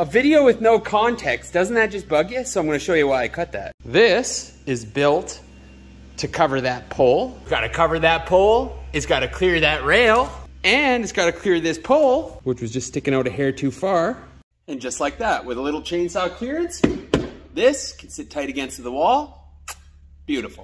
A video with no context, doesn't that just bug you? So I'm gonna show you why I cut that. This is built to cover that pole. Gotta cover that pole. It's gotta clear that rail. And it's gotta clear this pole, which was just sticking out a hair too far. And just like that, with a little chainsaw clearance, this can sit tight against the wall. Beautiful.